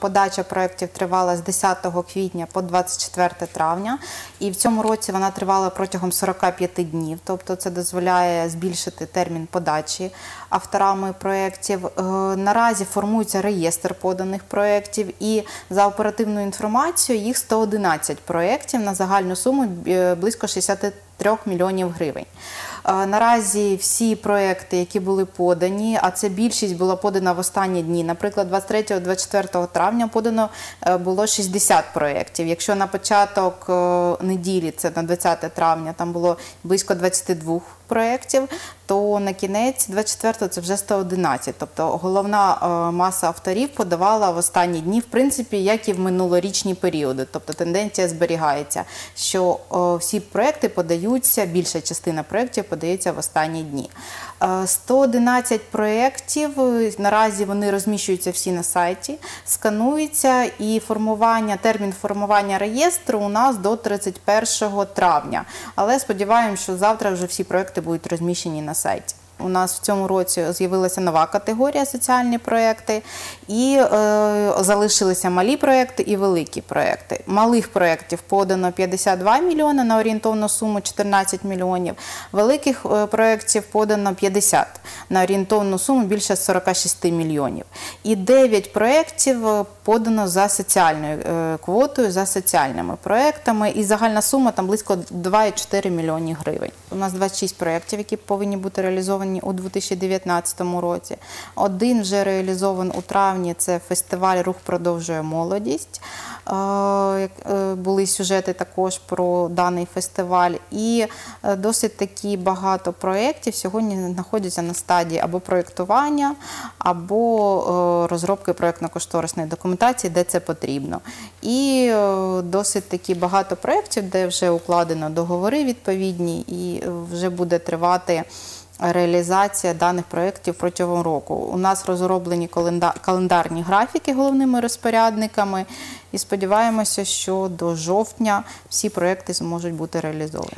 Подача проєктів тривала з 10 квітня по 24 травня, і в цьому році вона тривала протягом 45 днів. Тобто, це дозволяє збільшити термін подачі авторами проєктів. Е, Наразі формується реєстр поданих проєктів, і за оперативною інформацією їх 111 проєктів на загальну суму е, близько 63 мільйонів гривень. Е, Наразі всі проекти, які були подані, а це більшість була подана в останні дні. Наприклад, 23-24 травня подано е, було 60 проєктів. Якщо на початок е, неділі, це на 20 травня, там було близько 22 проєктів, то на кінець 24 це вже 111. Тобто головна маса авторів подавала в останні дні, в принципі, як і в минулорічні періоди. Тобто тенденція зберігається, що всі проекти подаються, більша частина проєктів подається в останні дні. Е, 111 проєктів, е, наразі вони розміщуються всі на сайті, скануються і формування, термін формування реєстру у нас до 31 травня. Але сподіваємося, що завтра вже всі проекти будуть розміщені на сайті. У нас в цьому році з'явилася нова категорія соціальні проекти, і е, залишилися малі проекти і великі проекти. Малих проєктів подано 52 мільйони на орієнтовну суму 14 мільйонів. Великих е, проєктів подано 50 на орієнтовну суму більше 46 мільйонів. І 9 проєктів е, подано за соціальною е, квотою, за соціальними проєктами. І загальна сума там близько 2,4 мільйони гривень. У нас 26 проєктів, які повинні бути реалізовані у 2019 році. Один вже реалізований у травні. Це фестиваль Рух продовжує молодість. Е, е, Були сюжети також про даний фестиваль. І е, досить такі багато проєктів сьогодні знаходяться на стадії або проєктування, або розробки проєктно-кошторисної документації, де це потрібно. І досить такі багато проєктів, де вже укладено договори відповідні, і вже буде тривати. Реалізація даних проєктів протягом року. У нас розроблені календа- календарні графіки головними розпорядниками, і сподіваємося, що до жовтня всі проєкти зможуть бути реалізовані.